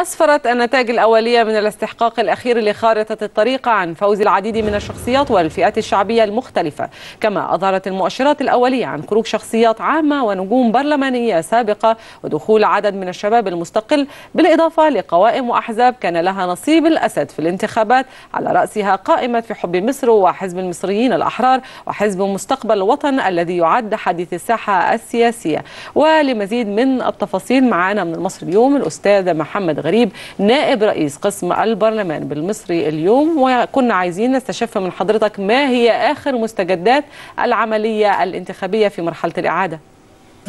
أسفرت النتائج الأولية من الاستحقاق الأخير لخارطة الطريق عن فوز العديد من الشخصيات والفئات الشعبية المختلفة. كما أظهرت المؤشرات الأولية عن خروج شخصيات عامة ونجوم برلمانية سابقة ودخول عدد من الشباب المستقل بالإضافة لقوائم وأحزاب كان لها نصيب الأسد في الانتخابات. على رأسها قائمة في حب مصر وحزب المصريين الأحرار وحزب مستقبل الوطن الذي يعد حديث الساحة السياسية. ولمزيد من التفاصيل معنا من المصري اليوم الأستاذ محمد غريب نائب رئيس قسم البرلمان بالمصري اليوم وكنا عايزين نستشف من حضرتك ما هي آخر مستجدات العملية الانتخابية في مرحلة الإعادة؟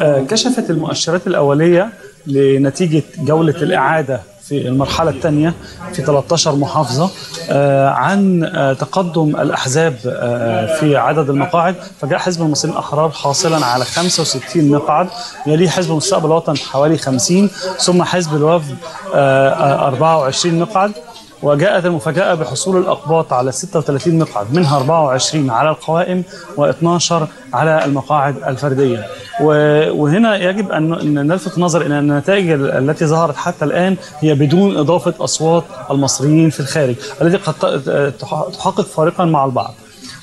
كشفت المؤشرات الأولية لنتيجة جولة الإعادة في المرحلة الثانية في 13 محافظة عن تقدم الأحزاب في عدد المقاعد. فجاء حزب المصريين الأحرار حاصلا على 65 مقعد يليه حزب مستقبل الوطن حوالي 50 ثم حزب الوفد 24 مقعد. وجاءت المفاجأة بحصول الأقباط على 36 مقعد منها 24 على القوائم و12 على المقاعد الفردية. وهنا يجب أن نلفت النظر إلى النتائج التي ظهرت حتى الآن هي بدون إضافة أصوات المصريين في الخارج التي قد تحقق فارقا مع البعض.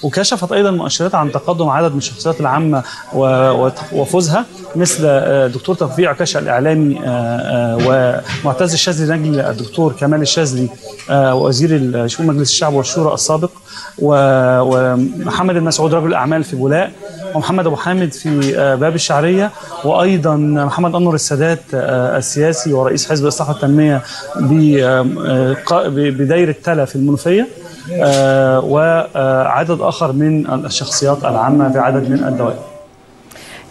وكشفت أيضا مؤشرات عن تقدم عدد من الشخصيات العامة وفوزها مثل دكتور توفيق عكاشه الإعلامي ومعتز الشاذلي نجل الدكتور كمال الشاذلي وزير شؤون مجلس الشعب والشورى السابق ومحمد المسعود رجل الأعمال في بولاق ومحمد أبو حامد في باب الشعرية وأيضا محمد أنور السادات السياسي ورئيس حزب الإصلاح والتنمية بدايره تلا في المنوفية. آه وعدد آخر من الشخصيات العامة في عدد من الدوائر.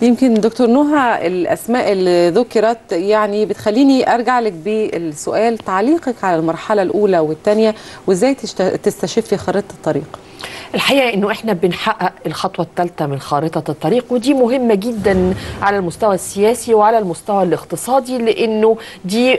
يمكن دكتور نهى الأسماء اللي ذكرت يعني بتخليني أرجع لك بالسؤال تعليقك على المرحلة الأولى والثانية وإزاي تستشفي خريطة الطريق؟ الحقيقة إنه إحنا بنحقق الخطوة الثالثة من خارطة الطريق ودي مهمة جدا على المستوى السياسي وعلى المستوى الاقتصادي لإنه دي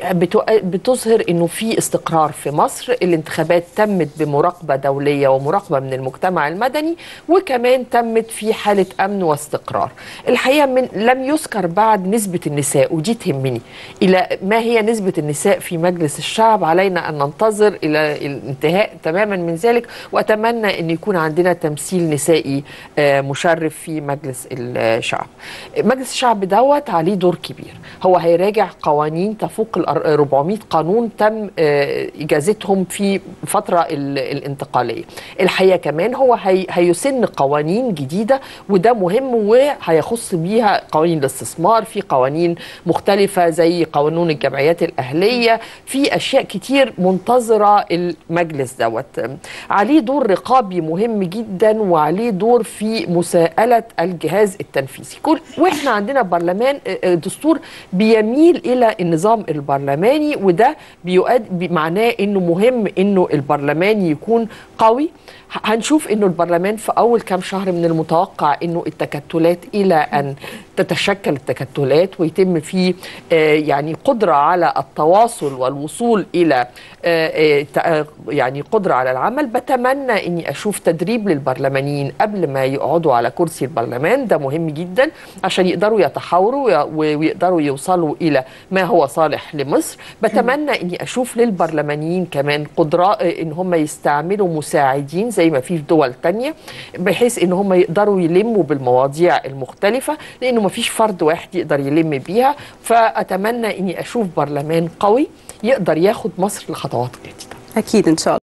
بتظهر إنه في استقرار في مصر الانتخابات تمت بمراقبة دولية ومراقبة من المجتمع المدني وكمان تمت في حالة أمن واستقرار. الحقيقة من لم يذكر بعد نسبة النساء ودي تهمني. إلى ما هي نسبة النساء في مجلس الشعب؟ علينا أن ننتظر إلى الانتهاء تماما من ذلك وأتمنى أن يكون عندنا تمثيل نسائي مشرف في مجلس الشعب. مجلس الشعب دوت عليه دور كبير. هو هيراجع قوانين تفوق ال 400 قانون تم إجازتهم في فترة الانتقالية. الحقيقة كمان هو هي هيسن قوانين جديدة وده مهم وهيخص بيها قوانين الاستثمار في قوانين مختلفة زي قانون الجمعيات الأهلية في أشياء كتير منتظرة المجلس دوت. عليه دور رقابي مهم جدا وعليه دور في مساءلة الجهاز التنفيذي. كل وإحنا عندنا برلمان دستور بيميل إلى النظام البرلماني وده بيؤدي معناه إنه مهم إنه البرلمان يكون قوي. هنشوف إنه البرلمان في أول كام شهر من المتوقع إنه التكتلات إلى أن تتشكل التكتلات ويتم فيه يعني قدرة على التواصل والوصول إلى يعني قدرة على العمل. بتمنى إني أشوف تدريب للبرلمانيين قبل ما يقعدوا على كرسي البرلمان. ده مهم جدا عشان يقدروا يتحاوروا ويقدروا يوصلوا إلى ما هو صالح لمصر. بتمنى إني أشوف للبرلمانيين كمان قدرة إن هم يستعملوا مساعدين زي ما في في دول تانية بحيث إن هم يقدروا يلموا بالمواضيع المختلفة لأنه ما فيش فرد واحد يقدر يلم بيها فأتمنى إني أشوف برلمان قوي يقدر ياخد مصر لخطوات جديدة. أكيد إن شاء الله.